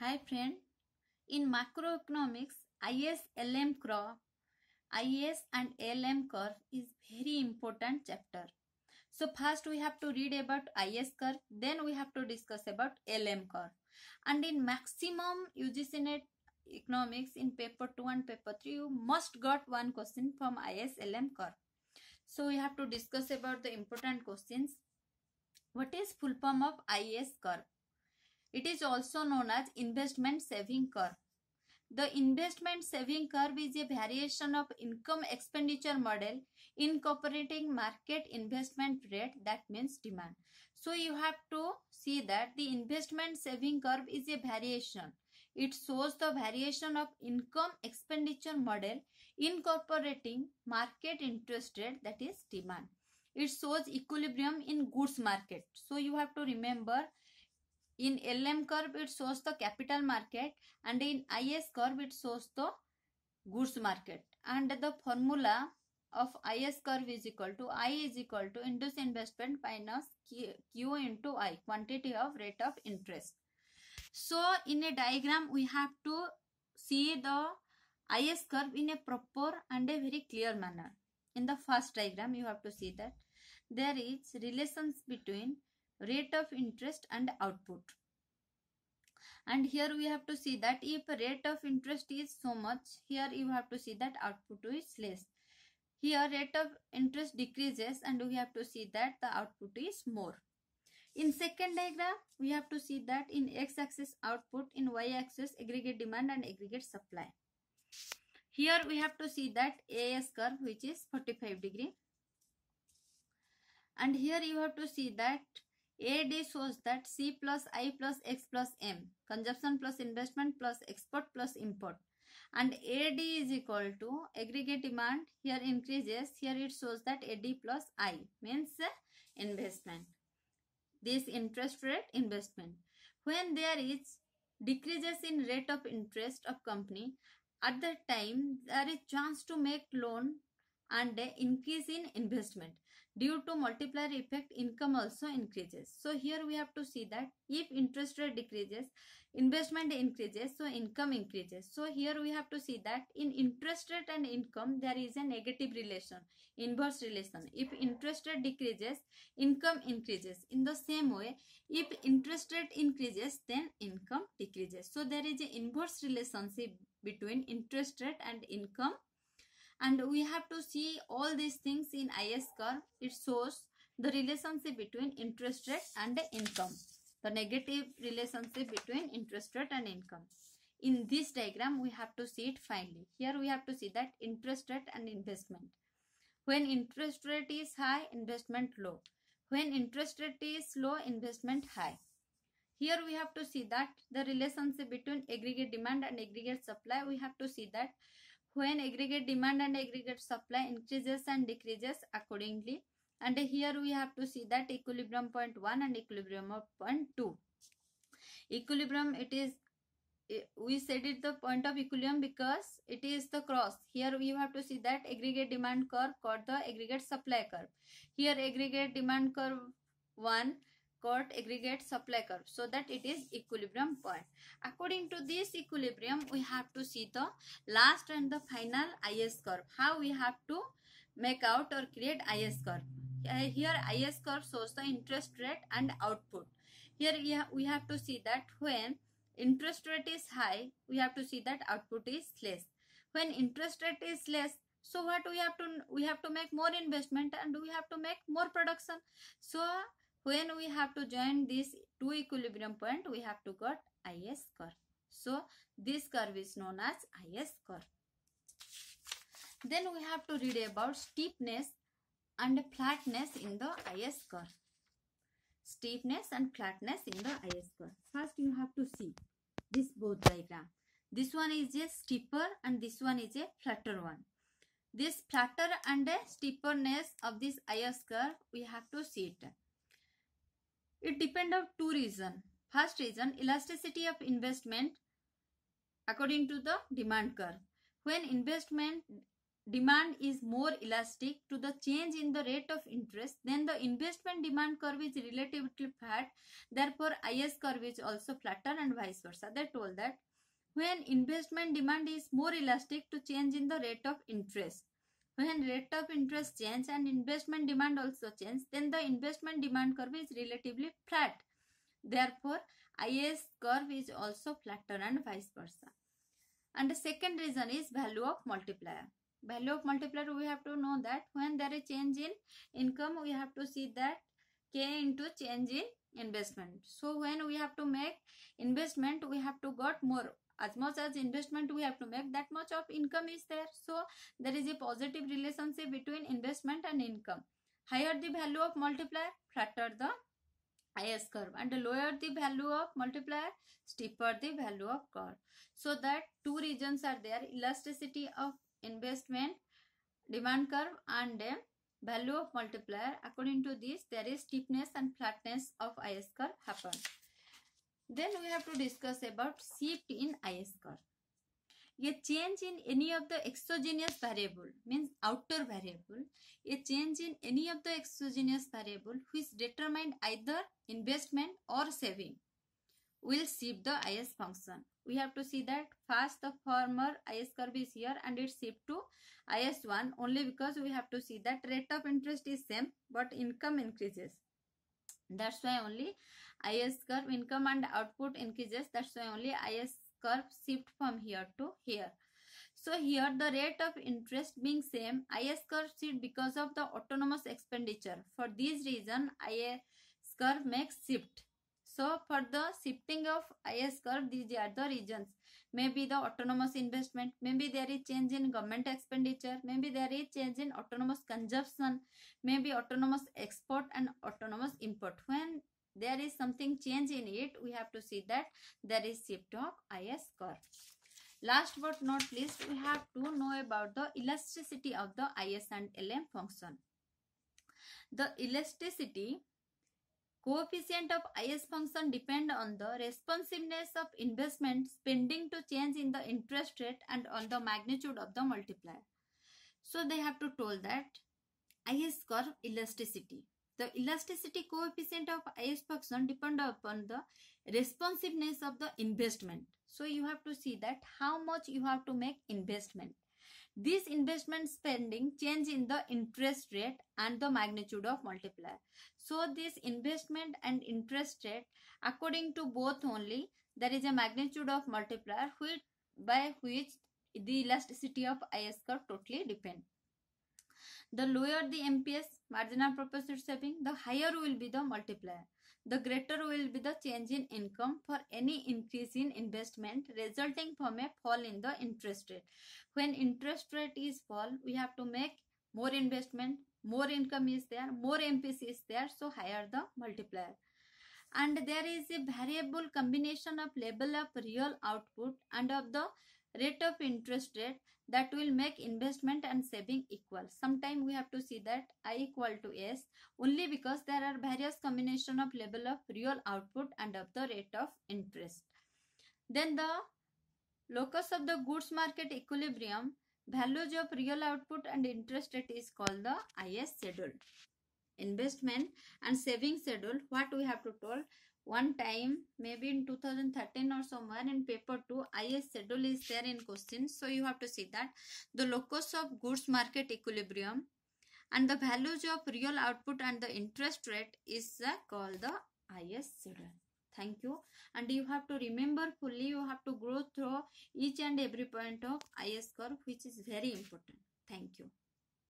Hi friend, in macroeconomics, IS-LM curve, IS and LM curve is very important chapter. So first we have to read about IS curve, then we have to discuss about LM curve. And in maximum UGC net economics in paper 2 and paper 3, you must got one question from IS-LM curve. So we have to discuss about the important questions. What is full form of IS curve? It is also known as investment saving curve. The investment saving curve is a variation of income expenditure model incorporating market investment rate that means demand. So you have to see that the investment saving curve is a variation. It shows the variation of income expenditure model incorporating market interest rate that is demand. It shows equilibrium in goods market. So you have to remember in LM curve it shows the capital market and in IS curve it shows the goods market and the formula of IS curve is equal to I is equal to induced investment minus Q into I quantity of rate of interest. So in a diagram we have to see the IS curve in a proper and a very clear manner. In the first diagram you have to see that there is relations between rate of interest and output. And here we have to see that if rate of interest is so much here you have to see that output is less. Here rate of interest decreases and we have to see that the output is more. In second diagram we have to see that in x-axis output in y-axis aggregate demand and aggregate supply. Here we have to see that as curve which is 45 degree. And here you have to see that AD shows that C plus I plus X plus M, consumption plus investment plus export plus import. And AD is equal to aggregate demand, here increases, here it shows that AD plus I means investment. This interest rate investment. When there is decreases in rate of interest of company, at that time there is chance to make loan and increase in investment due to multiplier effect income also increases. So here we have to see that if interest rate decreases investment increases so income increases. So here we have to see that in interest rate and income there is a negative relation inverse relation. If interest rate decreases income increases. In the same way if interest rate increases then income decreases. So there is an inverse relationship between interest rate and income and we have to see all these things in IS curve. It shows the relationship between interest rate and income. The negative relationship between interest rate and income. In this diagram, we have to see it finally. Here we have to see that interest rate and investment. When interest rate is high, investment low. When interest rate is low, investment high. Here we have to see that the relationship between aggregate demand and aggregate supply, we have to see that when aggregate demand and aggregate supply increases and decreases accordingly. And here we have to see that equilibrium point 1 and equilibrium of point 2 equilibrium it is eh, we said it the point of equilibrium because it is the cross. Here we have to see that aggregate demand curve got the aggregate supply curve. Here aggregate demand curve 1 aggregate supply curve so that it is equilibrium point. According to this equilibrium, we have to see the last and the final IS curve. How we have to make out or create IS curve. Uh, here IS curve shows the interest rate and output. Here we have to see that when interest rate is high, we have to see that output is less. When interest rate is less, so what we have to we have to make more investment and we have to make more production. So when we have to join these two equilibrium point we have to got is curve. So this curve is known as is curve. Then we have to read about steepness and flatness in the is curve. Steepness and flatness in the is curve. First you have to see this both diagram. This one is a steeper and this one is a flatter one. This flatter and steeperness of this is curve we have to see it it depends on two reasons. First reason, elasticity of investment according to the demand curve. When investment demand is more elastic to the change in the rate of interest, then the investment demand curve is relatively flat. Therefore, IS curve is also flatter and vice versa. They told that when investment demand is more elastic to change in the rate of interest, when rate of interest change and investment demand also change, then the investment demand curve is relatively flat. Therefore, IS curve is also flatter and vice versa. And the second reason is value of multiplier value of multiplier we have to know that when there is change in income we have to see that k into change in investment so when we have to make investment we have to got more as much as investment we have to make that much of income is there. So there is a positive relationship between investment and income. Higher the value of multiplier flatter the IS curve. And lower the value of multiplier steeper the value of curve. So that two regions are there. Elasticity of investment demand curve and um, value of multiplier. According to this there is steepness and flatness of is curve happen then we have to discuss about shift in is curve. A change in any of the exogenous variable means outer variable a change in any of the exogenous variable which determine either investment or saving will shift the is function. We have to see that first the former is curve is here and it shift to is1 only because we have to see that rate of interest is same but income increases. That's why only is curve income and output increases that's why only is curve shift from here to here so here the rate of interest being same is curve shift because of the autonomous expenditure for this reason is curve makes shift so for the shifting of IS curve, these are the regions. Maybe the autonomous investment, maybe there is change in government expenditure, maybe there is change in autonomous consumption, maybe autonomous export and autonomous import. When there is something change in it, we have to see that there is shift of IS curve. Last but not least, we have to know about the elasticity of the IS and LM function. The elasticity Coefficient of IS function depend on the responsiveness of investment spending to change in the interest rate and on the magnitude of the multiplier. So they have to told that IS curve elasticity. The elasticity coefficient of IS function depend upon the responsiveness of the investment. So you have to see that how much you have to make investment. This investment spending change in the interest rate and the magnitude of multiplier. So this investment and interest rate according to both only there is a magnitude of multiplier which by which the elasticity of IS curve totally depend. The lower the MPS marginal profit saving the higher will be the multiplier the greater will be the change in income for any increase in investment resulting from a fall in the interest rate. When interest rate is fall, we have to make more investment, more income is there, more MPS is there, so higher the multiplier. And there is a variable combination of level of real output and of the rate of interest rate that will make investment and saving equal. Sometime we have to see that I equal to S only because there are various combination of level of real output and of the rate of interest. Then the locus of the goods market equilibrium values of real output and interest rate is called the IS schedule. Investment and saving schedule what we have to told one time maybe in 2013 or somewhere in paper 2 is schedule is there in question. So you have to see that. The locus of goods market equilibrium and the values of real output and the interest rate is uh, called the is schedule. Thank you. And you have to remember fully you have to go through each and every point of is curve which is very important. Thank you